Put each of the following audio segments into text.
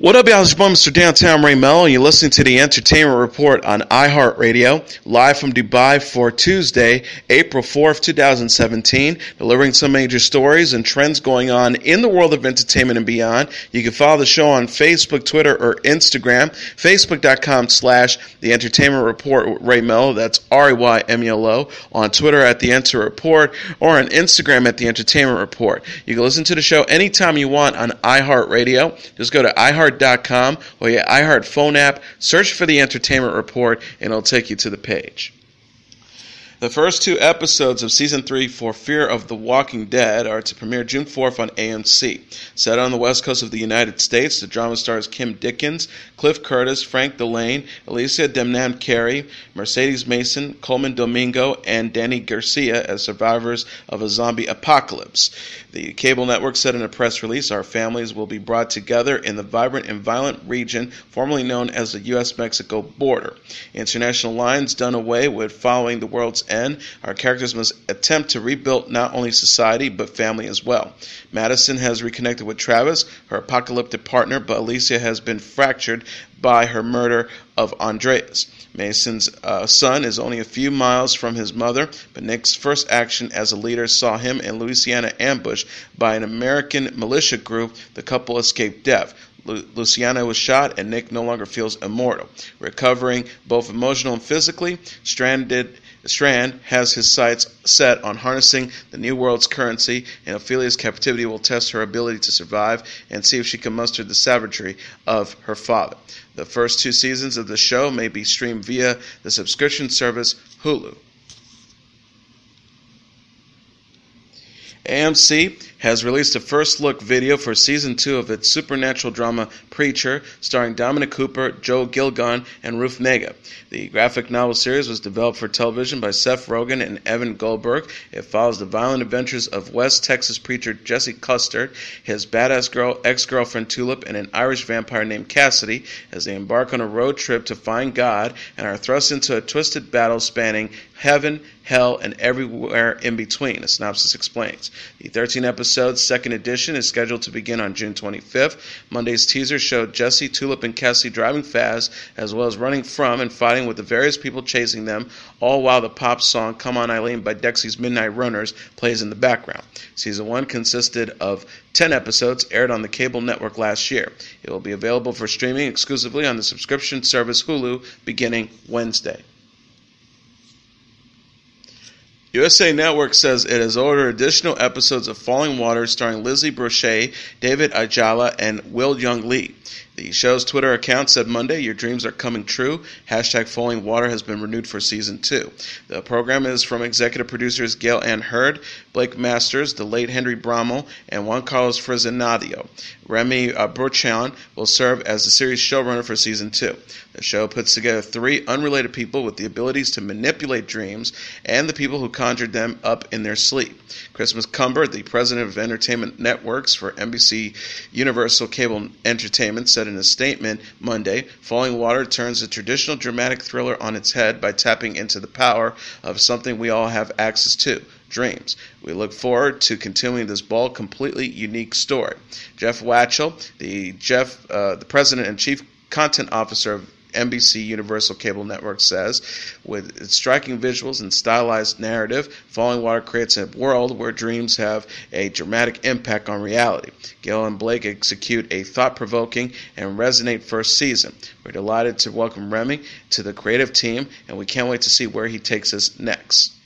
What up, y'all? It's your Mr. Downtown Ray Melo, and you're listening to the Entertainment Report on iHeartRadio, live from Dubai for Tuesday, April 4th, 2017, delivering some major stories and trends going on in the world of entertainment and beyond. You can follow the show on Facebook, Twitter, or Instagram, facebook.com slash the Entertainment Report with Ray Melo, that's R-A-Y-M-E-L-O, on Twitter at the Enter Report, or on Instagram at the Entertainment Report. You can listen to the show anytime you want on iHeartRadio. Just go to iHeart.com or your iHeart phone app, search for the Entertainment Report, and it'll take you to the page. The first two episodes of season three for Fear of the Walking Dead are to premiere June 4th on AMC. Set on the west coast of the United States, the drama stars Kim Dickens, Cliff Curtis, Frank Dillane, Alycia Debnam Carey, Mercedes Mason, Colman Domingo, and Danny Garcia as survivors of a zombie apocalypse. The cable network said in a press release, Our families will be brought together in the vibrant and violent region formerly known as the U.S. Mexico border. International lines done away with following the world's end. Our characters must attempt to rebuild not only society but family as well. Madison has reconnected with Travis, her apocalyptic partner, but Alicia has been fractured by her murder of Andreas. Mason's uh, son is only a few miles from his mother, but Nick's first action as a leader saw him in Louisiana ambushed by an American militia group. The couple escaped death. Lu- Luciana was shot, and Nick no longer feels immortal. Recovering both emotional and physically, stranded. Strand has his sights set on harnessing the new world's currency, and Ophelia's captivity will test her ability to survive and see if she can muster the savagery of her father. The first two seasons of the show may be streamed via the subscription service Hulu. AMC has released a first look video for season two of its supernatural drama Preacher, starring Dominic Cooper, Joe Gilgun, and Ruth Negga. The graphic novel series was developed for television by Seth Rogen and Evan Goldberg. It follows the violent adventures of West Texas preacher Jesse Custer, his badass girl ex girlfriend Tulip, and an Irish vampire named Cassidy as they embark on a road trip to find God and are thrust into a twisted battle spanning heaven, hell, and everywhere in between, a synopsis explains. The 13 episodes second edition is scheduled to begin on June 25th. Monday's teaser showed Jesse, Tulip, and Cassie driving fast, as well as running from and fighting with the various people chasing them, all while the pop song Come On Eileen by Dexy's Midnight Runners plays in the background. Season 1 consisted of 10 episodes aired on the cable network last year. It will be available for streaming exclusively on the subscription service Hulu beginning Wednesday. USA Network says it has ordered additional episodes of Falling Waters starring Lizzie Brocheré, David Ajala, and Will Yun Lee. The show's Twitter account said Monday, Your dreams are coming true. Hashtag Falling Water has been renewed for season two. The program is from executive producers Gale Anne Hurd, Blake Masters, the late Henry Bromell, and Juan Carlos Fresnadillo. Remy uh, Burchan will serve as the series showrunner for season two. The show puts together three unrelated people with the abilities to manipulate dreams and the people who conjured them up in their sleep. Chris McCumber, the president of Entertainment Networks for NBC Universal Cable Entertainment, said in a statement Monday Falling Water turns a traditional dramatic thriller on its head by tapping into the power of something we all have access to dreams. We look forward to continuing this bold, completely unique story. Jeff Wachtel, the Jeff, uh, the president and chief content officer of NBC Universal Cable Network says, with its striking visuals and stylized narrative, Falling Water creates a world where dreams have a dramatic impact on reality. Gail and Blake execute a thought provoking and resonate first season. We're delighted to welcome Remy to the creative team, and we can't wait to see where he takes us next.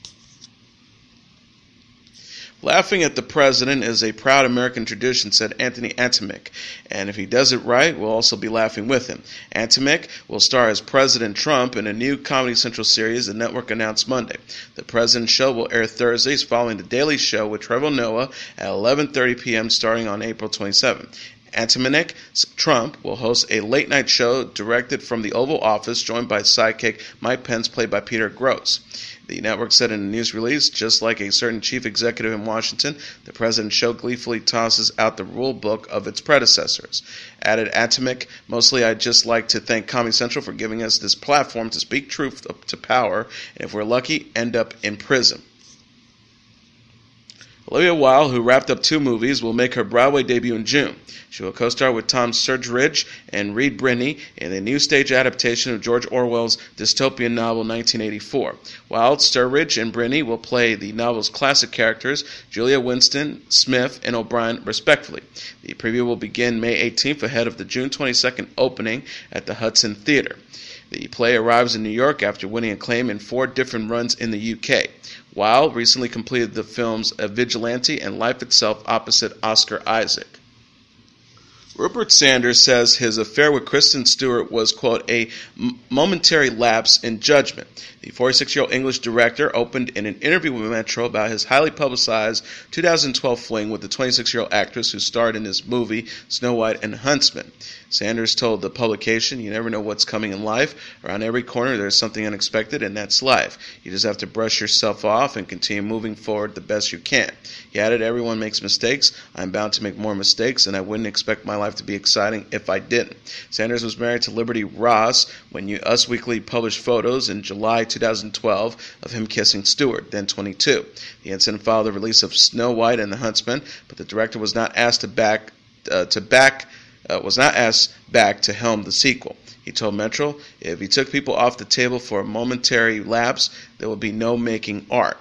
Laughing at the president is a proud American tradition, said Anthony Atamanuik. And if he does it right, we'll also be laughing with him. Atamanuik will star as President Trump in a new Comedy Central series the network announced Monday. The President Show will air Thursdays following The Daily Show with Trevor Noah at 11.30 p.m. starting on April 27. Atamanuik Trump will host a late night show directed from the Oval Office, joined by sidekick Mike Pence, played by Peter Grosz. The network said in a news release, just like a certain chief executive in Washington, the president show gleefully tosses out the rule book of its predecessors. Added Atamanuik, mostly I'd just like to thank Comedy Central for giving us this platform to speak truth to power, and if we're lucky, end up in prison. Olivia Wilde, who wrapped up two movies, will make her Broadway debut in June. She will co-star with Tom Sturridge and Reed Birney in the new stage adaptation of George Orwell's dystopian novel 1984. Wilde, Sturridge, and Birney will play the novel's classic characters, Julia Winston, Smith, and O'Brien, respectively. The preview will begin May 18th ahead of the June 22nd opening at the Hudson Theatre. The play arrives in New York after winning acclaim in four different runs in the UK. Wilde recently completed the films A Vigilante and Life Itself opposite Oscar Isaac. Rupert Sanders says his affair with Kristen Stewart was, quote, a momentary lapse in judgment. The 46 year old English director opened in an interview with Metro about his highly publicized 2012 fling with the 26 year old actress who starred in his movie Snow White and Huntsman. Sanders told the publication, You never know what's coming in life. Around every corner, there's something unexpected, and that's life. You just have to brush yourself off and continue moving forward the best you can. He added, Everyone makes mistakes. I'm bound to make more mistakes, and I wouldn't expect my life to be exciting if I didn't. Sanders was married to Liberty Ross when Us Weekly published photos in July 2012 of him kissing Stewart, then 22. The incident followed the release of Snow White and the Huntsman, but the director was not asked to back uh, to back uh, was not asked back to helm the sequel. He told Metro, if he took people off the table for a momentary lapse, there would be no making art.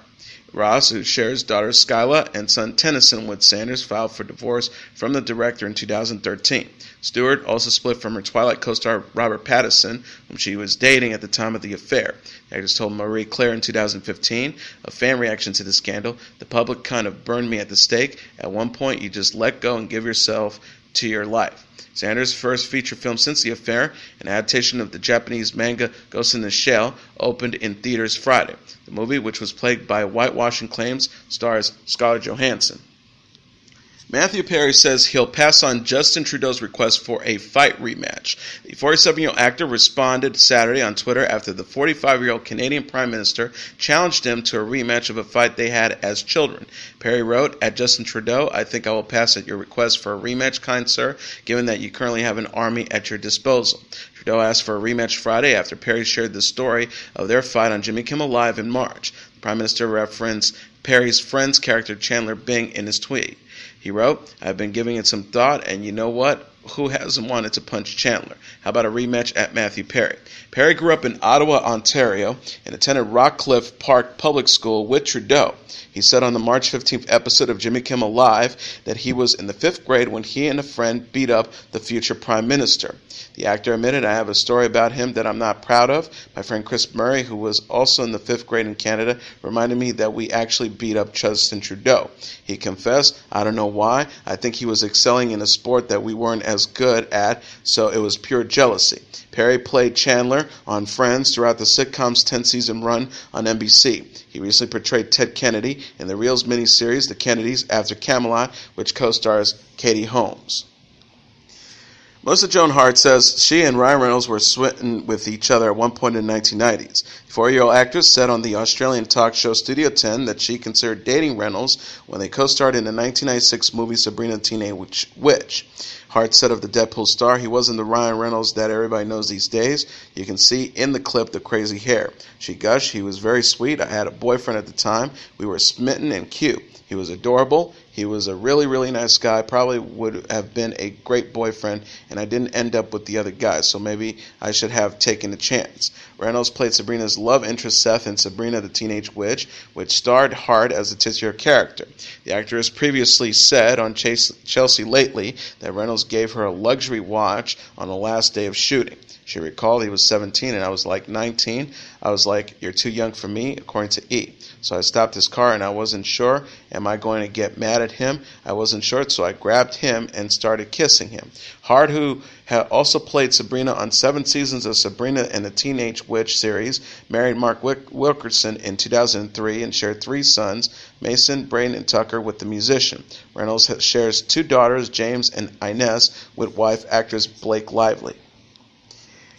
Ross, who shares daughter Skyla and son Tennyson with Sanders, filed for divorce from the director in 2013. Stewart also split from her Twilight co-star Robert Pattinson, whom she was dating at the time of the affair. The actress told Marie Claire in 2015, a fan reaction to the scandal, the public kind of burned me at the stake. At one point, you just let go and give yourself to your life. Sanders' first feature film since the affair, an adaptation of the Japanese manga Ghost in the Shell, opened in theaters Friday. The movie, which was plagued by whitewashing claims, stars Scarlett Johansson. Matthew Perry says he'll pass on Justin Trudeau's request for a fight rematch. The 47 year old actor responded Saturday on Twitter after the 45 year old Canadian Prime Minister challenged him to a rematch of a fight they had as children. Perry wrote, At Justin Trudeau, I think I will pass at your request for a rematch, kind sir, given that you currently have an army at your disposal. Trudeau asked for a rematch Friday after Perry shared the story of their fight on Jimmy Kimmel Live in March. The Prime Minister referenced Perry's friend's character Chandler Bing in his tweet. He wrote, I've been giving it some thought, and you know what? Who hasn't wanted to punch Chandler? How about a rematch at Matthew Perry? Perry grew up in Ottawa, Ontario, and attended Rockcliffe Park Public School with Trudeau. He said on the March 15th episode of Jimmy Kimmel Live that he was in the fifth grade when he and a friend beat up the future prime minister. The actor admitted, I have a story about him that I'm not proud of. My friend Chris Murray, who was also in the fifth grade in Canada, reminded me that we actually beat up Justin Trudeau. He confessed, I don't know why. I think he was excelling in a sport that we weren't as good at, so it was pure jealousy. Perry played Chandler on Friends throughout the sitcom's 10 season run on NBC. He recently portrayed Ted Kennedy in the Reelz miniseries The Kennedys After Camelot, which co stars Katie Holmes. Melissa Joan Hart says she and Ryan Reynolds were smitten with each other at one point in the 1990s. The four-year-old actress said on the Australian talk show Studio 10 that she considered dating Reynolds when they co-starred in the 1996 movie Sabrina the Teenage Witch. Hart said of the Deadpool star, he wasn't the Ryan Reynolds that everybody knows these days. You can see in the clip the crazy hair. She gushed, he was very sweet. I had a boyfriend at the time. We were smitten and cute. He was adorable. He was a really, really nice guy. Probably would have been a great boyfriend, and I didn't end up with the other guys, so maybe I should have taken a chance. Reynolds played Sabrina's love interest Seth in Sabrina the Teenage Witch, which starred Hart as the titular character. The actress previously said on Chase, Chelsea Lately that Reynolds gave her a luxury watch on the last day of shooting. She recalled he was 17 and I was like 19. I was like, You're too young for me, according to E. So I stopped his car and I wasn't sure. Am I going to get mad at him? I wasn't sure, so I grabbed him and started kissing him. Hart, who had also played Sabrina on seven seasons of Sabrina and the Teenage Witch series, married Mark Wilkerson in 2003 and shared three sons, Mason, Braden, and Tucker, with the musician. Reynolds shares two daughters, James and Inez, with wife actress Blake Lively.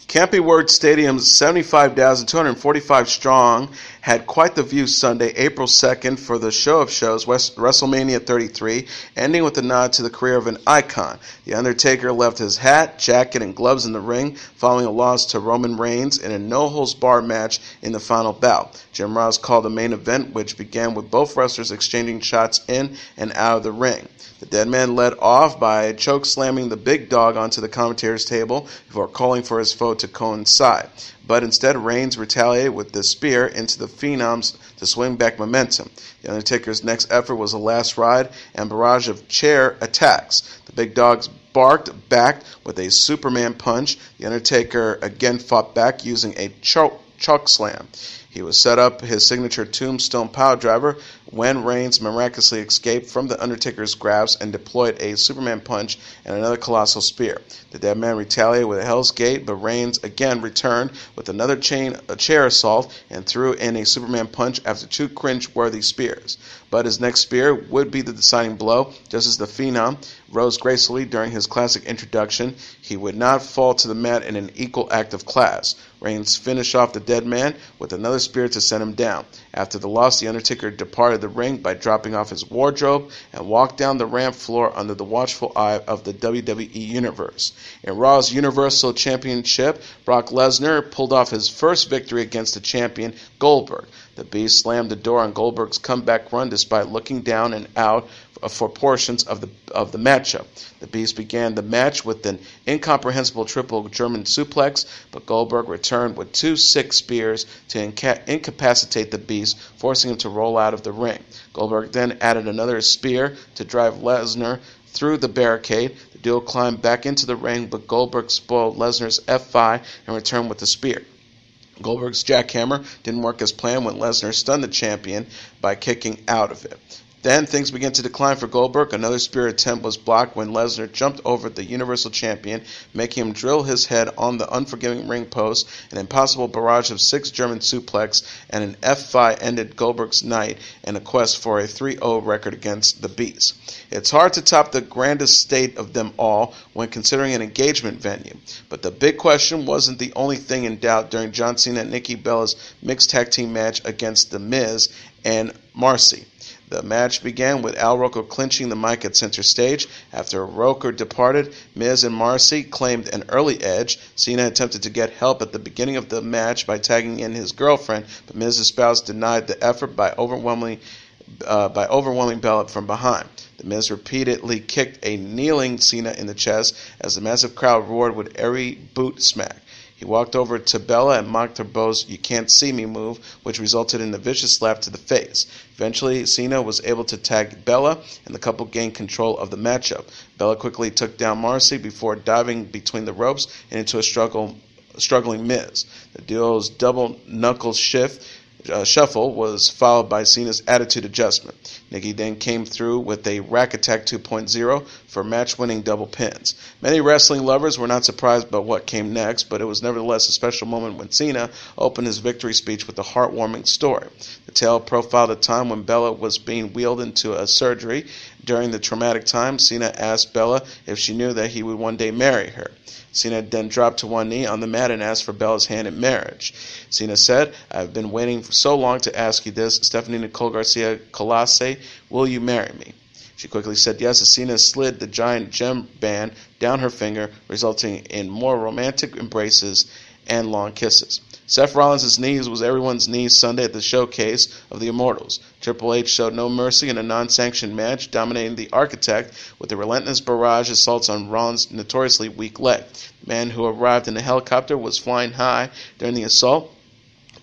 Camping World Stadium's 75,245 strong had quite the view Sunday, April 2nd, for the show of shows, WrestleMania 33, ending with a nod to the career of an icon. The Undertaker left his hat, jacket, and gloves in the ring following a loss to Roman Reigns in a no holds barred match in the final bout. Jim Ross called the main event, which began with both wrestlers exchanging shots in and out of the ring. The dead man led off by choke slamming the big dog onto the commentator's table before calling for his foe to coincide but instead Reigns retaliated with the spear into the Phenoms to swing back momentum. The Undertaker's next effort was a last ride and barrage of chair attacks. The big dogs barked back with a Superman punch. The Undertaker again fought back using a choke, choke slam. He would set up his signature tombstone piledriver when Reigns miraculously escaped from the Undertaker's grasp and deployed a Superman punch and another colossal spear. The dead man retaliated with a Hell's Gate, but Reigns again returned with another chain a chair assault and threw in a Superman punch after two cringe-worthy spears. But his next spear would be the deciding blow, just as the Phenom rose gracefully during his classic introduction. He would not fall to the mat in an equal act of class. Reigns finished off the dead man with another spear to send him down. After the loss, The Undertaker departed the ring by dropping off his wardrobe and walked down the ramp floor under the watchful eye of the WWE Universe. In Raw's Universal Championship, Brock Lesnar pulled off his first victory against the champion, Goldberg. The Beast slammed the door on Goldberg's comeback run despite looking down and out Uh, for portions of the of the matchup. The Beast began the match with an incomprehensible triple German suplex, but Goldberg returned with two six spears to inca- incapacitate the Beast, forcing him to roll out of the ring. Goldberg then added another spear to drive Lesnar through the barricade. The duo climbed back into the ring, but Goldberg spoiled Lesnar's F5 and returned with the spear. Goldberg's jackhammer didn't work as planned when Lesnar stunned the champion by kicking out of it. Then things began to decline for Goldberg. Another spear attempt was blocked when Lesnar jumped over the Universal Champion, making him drill his head on the unforgiving ring post. An impossible barrage of six German suplex and an F5 ended Goldberg's night in a quest for a 3-0 record against the Beast. It's hard to top the grandest state of them all when considering an engagement venue. But the big question wasn't the only thing in doubt during John Cena and Nikki Bella's mixed tag team match against The Miz and Maryse. The match began with Al Roker clinching the mic at center stage. After Roker departed, Miz and Maryse claimed an early edge. Cena attempted to get help at the beginning of the match by tagging in his girlfriend, but Miz's spouse denied the effort by overwhelming uh, by overwhelming Bella from behind. The Miz repeatedly kicked a kneeling Cena in the chest as the massive crowd roared with every boot smack. He walked over to Bella and mocked her beau's You Can't See Me move, which resulted in a vicious slap to the face. Eventually, Cena was able to tag Bella, and the couple gained control of the matchup. Bella quickly took down Maryse before diving between the ropes and into a struggle, struggling Miz. The duo's double knuckle shift uh, shuffle was followed by Cena's attitude adjustment. Nikki then came through with a Rack Attack 2.0 for match winning double pins. Many wrestling lovers were not surprised by what came next, but it was nevertheless a special moment when Cena opened his victory speech with a heartwarming story. The tale profiled a time when Bella was being wheeled into a surgery. During the traumatic time, Cena asked Bella if she knew that he would one day marry her. Cena then dropped to one knee on the mat and asked for Bella's hand in marriage. Cena said, I've been waiting for so long to ask you this. Stephanie Nicole Garcia Colace, will you marry me? She quickly said yes as Cena slid the giant gem band down her finger, resulting in more romantic embraces and long kisses. Seth Rollins' knees was everyone's knees Sunday at the showcase of the Immortals. Triple H showed no mercy in a non-sanctioned match, dominating the Architect with a relentless barrage assaults on Rollins' notoriously weak leg. The man who arrived in a helicopter was flying high during the assault,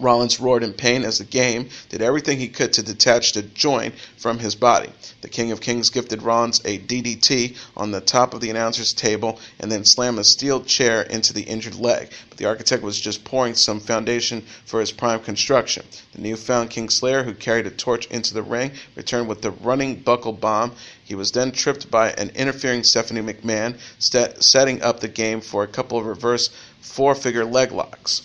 Rollins roared in pain as the game did everything he could to detach the joint from his body. The King of Kings gifted Rollins a DDT on the top of the announcer's table and then slammed a steel chair into the injured leg. But the architect was just pouring some foundation for his prime construction. The newfound King Slayer, who carried a torch into the ring, returned with the running buckle bomb. He was then tripped by an interfering Stephanie McMahon, setting up the game for a couple of reverse four figure leg locks.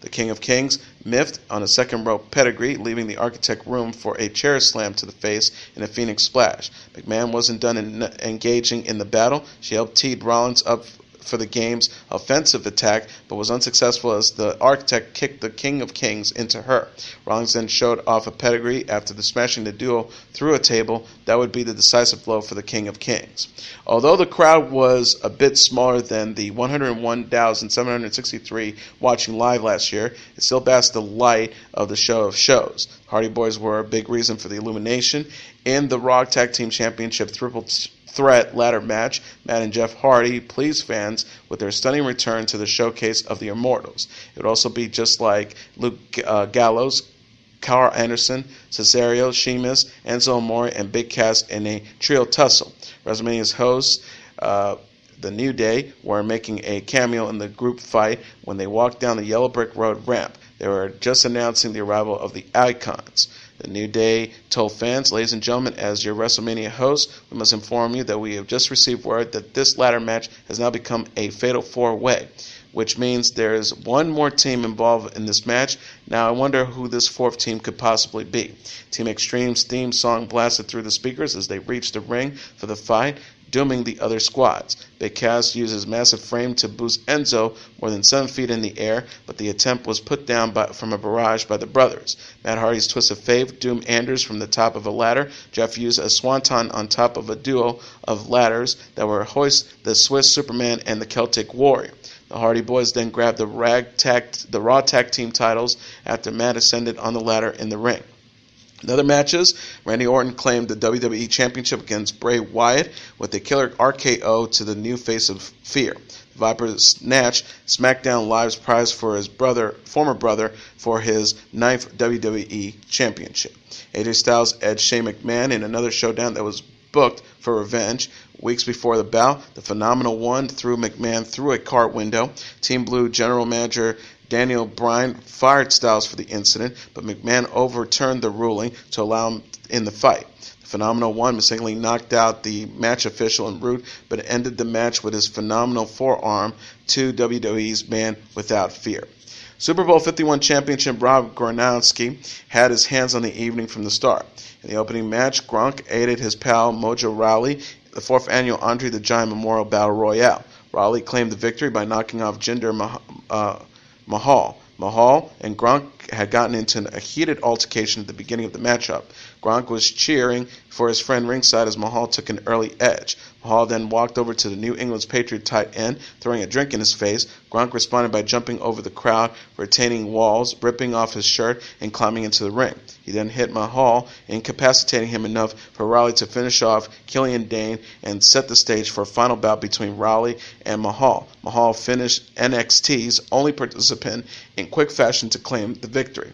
The King of Kings miffed on a second rope pedigree, leaving the architect room for a chair slam to the face and a Phoenix splash. McMahon wasn't done in engaging in the battle. She helped teed Rollins up for the game's offensive attack, but was unsuccessful as the architect kicked the King of Kings into her. Rollins then showed off a pedigree after the smashing the duo through a table. That would be the decisive blow for the King of Kings. Although the crowd was a bit smaller than the 101,763 watching live last year, it still basked the light of the show of shows. Hardy Boyz were a big reason for the illumination in the Raw Tag Team Championship triple threat ladder match. Matt and Jeff Hardy pleased fans with their stunning return to the showcase of the Immortals. It would also be just like Luke uh, Gallows, Karl Anderson, Cesaro, Sheamus, Enzo Amore, and Big Cass in a trio tussle. WrestleMania's hosts, uh, The New Day, were making a cameo in the group fight when they walked down the Yellow Brick Road ramp. They were just announcing the arrival of the Icons. The New Day told fans, ladies and gentlemen, as your WrestleMania host, we must inform you that we have just received word that this ladder match has now become a fatal four way, which means there is one more team involved in this match. Now, I wonder who this fourth team could possibly be. Team Extreme's theme song blasted through the speakers as they reached the ring for the fight dooming the other squads. Big Cass uses massive frame to boost Enzo more than seven feet in the air, but the attempt was put down by, from a barrage by the brothers. Matt Hardy's twist of fate doomed Anders from the top of a ladder. Jeff used a swanton on top of a duo of ladders that were hoist the Swiss Superman and the Celtic Warrior. The Hardy Boyz then grabbed the, rag tag, the Raw Tag Team titles after Matt ascended on the ladder in the ring. In other matches, Randy Orton claimed the WWE Championship against Bray Wyatt with a killer RKO to the new face of Fear. Viper snatched SmackDown Live's prize for his brother, former brother, for his ninth WWE Championship. AJ Styles edged Shane McMahon in another showdown that was booked for revenge. Weeks before the bout, the Phenomenal One threw McMahon through a car window. Team Blue General Manager Daniel Bryan fired Styles for the incident, but McMahon overturned the ruling to allow him in the fight. The Phenomenal One mistakenly knocked out the match official en route, but ended the match with his phenomenal forearm to WWE's Man Without Fear. Super Bowl 51 championship Rob Gronkowski had his hands on the evening from the start. In the opening match, Gronk aided his pal Mojo Rawley, the fourth annual Andre the Giant Memorial Battle Royale. Rawley claimed the victory by knocking off Jinder Mahal. Uh, Mahal. Mahal and Gronk had gotten into a heated altercation at the beginning of the matchup. Gronk was cheering for his friend ringside as Mahal took an early edge. Mahal then walked over to the New England's Patriot tight end, throwing a drink in his face. Gronk responded by jumping over the crowd, retaining walls, ripping off his shirt, and climbing into the ring. He then hit Mahal, incapacitating him enough for Rawley to finish off Killian Dain and set the stage for a final bout between Rawley and Mahal. Mahal finished NXT's only participant in quick fashion to claim the victory.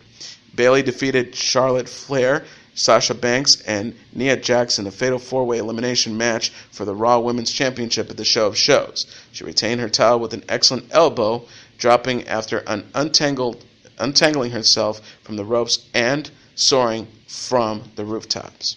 Bayley defeated Charlotte Flair Sasha Banks and Nia in a fatal four-way elimination match for the Raw Women's Championship at the Show of Shows. She retained her title with an excellent elbow, dropping after an untangled, untangling herself from the ropes and soaring from the rooftops.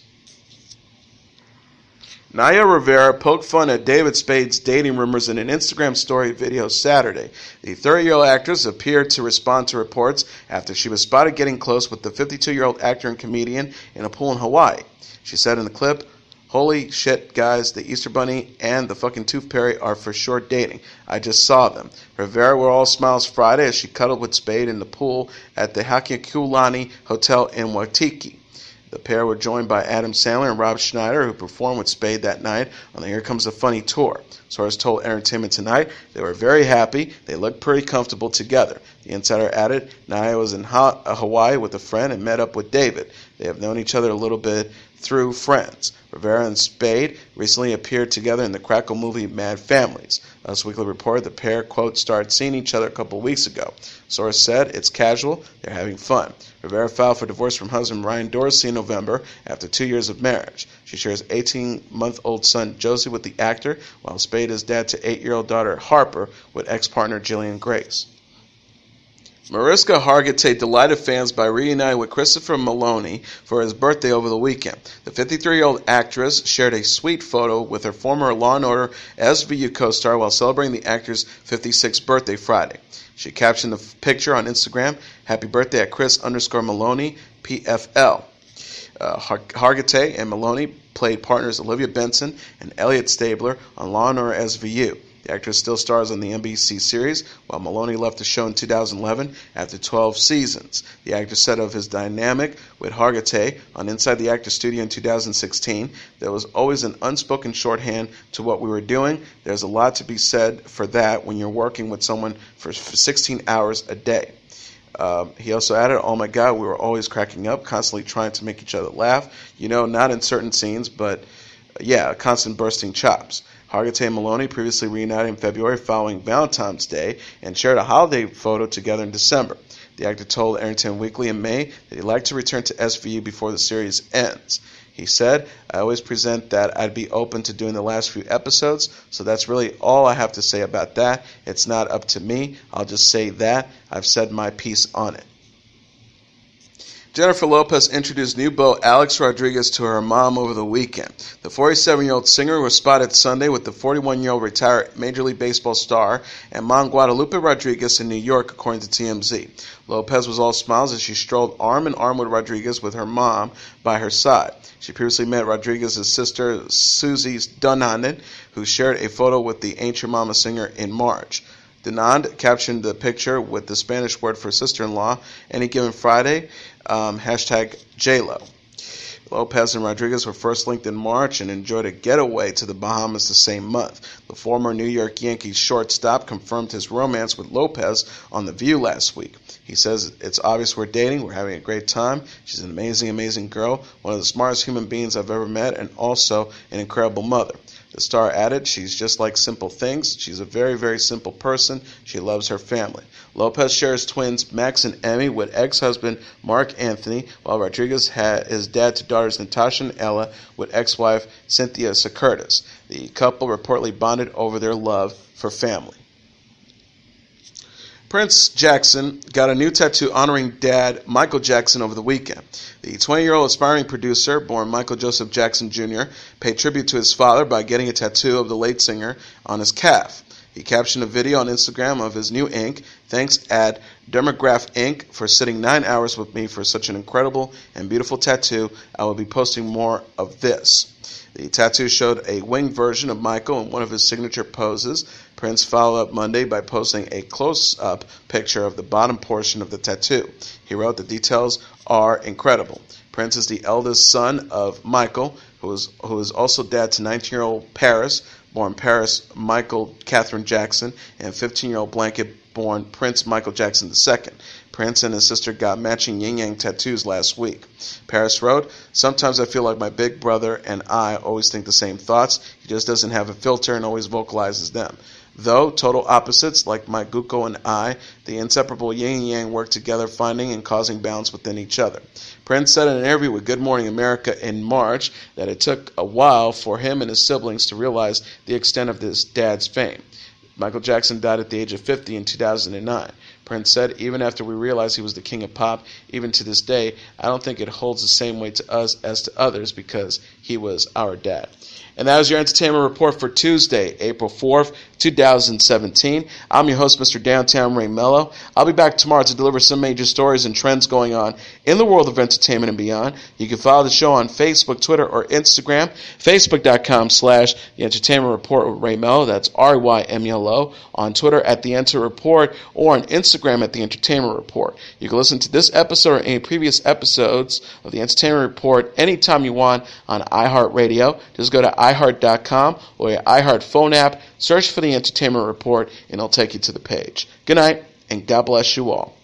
Naya Rivera poked fun at David Spade's dating rumors in an Instagram story video Saturday. The 30 year old actress appeared to respond to reports after she was spotted getting close with the 52 year old actor and comedian in a pool in Hawaii. She said in the clip, Holy shit, guys, the Easter Bunny and the fucking Tooth Fairy are for sure dating. I just saw them. Rivera were all smiles Friday as she cuddled with Spade in the pool at the Halekulani Hotel in Waikiki. The pair were joined by Adam Sandler and Rob Schneider, who performed with Spade that night on the Here Comes the Funny tour. Sources told Entertainment Tonight they were very happy. They looked pretty comfortable together. The insider added, Naya was in uh, Hawaii with a friend and met up with David. They have known each other a little bit through friends. Rivera and Spade recently appeared together in the Crackle movie Mad Families. Us Weekly reported the pair, quote, started seeing each other a couple weeks ago. Source said, it's casual, they're having fun. Rivera filed for divorce from husband Ryan Dorsey in November after two years of marriage. She shares 18 month old son Josey with the actor, while Spade is dad to 8 year old daughter Harper with ex partner Jillian Grace. Mariska Hargitay delighted fans by reuniting with Christopher Meloni for his birthday over the weekend. The 53-year-old actress shared a sweet photo with her former Law & Order SVU co-star while celebrating the actor's 56th birthday Friday. She captioned the picture on Instagram, Happy birthday at Chris underscore Meloni, PFL. Uh, Hargitay and Meloni played partners Olivia Benson and Elliot Stabler on Law & Order SVU. The actress still stars on the NBC series, while Meloni left the show in 2011 after 12 seasons. The actor said of his dynamic with Hargitay on Inside the Actor Studio in 2016, there was always an unspoken shorthand to what we were doing. There's a lot to be said for that when you're working with someone for 16 hours a day. Um, he also added, Oh my God, we were always cracking up, constantly trying to make each other laugh. You know, not in certain scenes, but yeah, constant bursting chops. Hargitay Meloni previously reunited in February following Valentine's Day and shared a holiday photo together in December. The actor told Entertainment Weekly in May that he'd like to return to SVU before the series ends. He said, I always present that I'd be open to doing the last few episodes, so that's really all I have to say about that. It's not up to me. I'll just say that. I've said my piece on it. Jennifer Lopez introduced new beau Alex Rodriguez to her mom over the weekend. The 47 year old singer was spotted Sunday with the 41 year old retired Major League Baseball star and mom Guadalupe Rodriguez in New York, according to TMZ. Lopez was all smiles as she strolled arm in arm with Rodriguez with her mom by her side. She previously met Rodriguez's sister, Susie Dunand, who shared a photo with the Your Mama singer in March. Dunand captioned the picture with the Spanish word for sister-in-law, any given Friday, um, hashtag JLo. Lopez and Rodriguez were first linked in March and enjoyed a getaway to the Bahamas the same month. The former New York Yankees shortstop confirmed his romance with Lopez on The View last week. He says, It's obvious we're dating, we're having a great time. She's an amazing, amazing girl, one of the smartest human beings I've ever met, and also an incredible mother. The star added, She's just like simple things. She's a very, very simple person. She loves her family. Lopez shares twins Max and Emme with ex husband Marc Anthony, while Rodriguez his dad to daughters Natasha and Ella with ex wife Cynthia Scurtis. The couple reportedly bonded over their love for family. Prince Jackson got a new tattoo honoring dad Michael Jackson over the weekend. The 20 year old aspiring producer, born Michael Joseph Jackson Jr., paid tribute to his father by getting a tattoo of the late singer on his calf. He captioned a video on Instagram of his new ink. Thanks at Dermograph Ink for sitting nine hours with me for such an incredible and beautiful tattoo. I will be posting more of this. The tattoo showed a winged version of Michael in one of his signature poses. Prince followed up Monday by posting a close up picture of the bottom portion of the tattoo. He wrote, The details are incredible. Prince is the eldest son of Michael, who is, who is also dad to 19 year old Paris, born Paris Michael Catherine Jackson, and 15 year old Blanket, born Prince Michael Jackson II. Prince and his sister got matching yin yang tattoos last week. Paris wrote, Sometimes I feel like my big brother and I always think the same thoughts. He just doesn't have a filter and always vocalizes them. Though total opposites, like my Guko and I, the inseparable yin and yang work together, finding and causing balance within each other. Prince said in an interview with Good Morning America in March that it took a while for him and his siblings to realize the extent of his dad's fame. Michael Jackson died at the age of 50 in 2009. Prince said, even after we realized he was the king of pop, even to this day, I don't think it holds the same weight to us as to others because he was our dad. And that was your entertainment report for Tuesday, April 4th, 2017. I'm your host, Mr. Downtown Ray Melo. I'll be back tomorrow to deliver some major stories and trends going on in the world of entertainment and beyond. You can follow the show on Facebook, Twitter, or Instagram. Facebook.com slash The Entertainment Report with Ray Melo. That's R-Y-M-E-L-O. On Twitter at The Enter Report or on Instagram at The Entertainment Report. You can listen to this episode or any previous episodes of The Entertainment Report anytime you want on iHeartRadio. Just go to iHeart.com or your iHeart phone app. Search for the Entertainment Report and it'll take you to the page. Good night and God bless you all.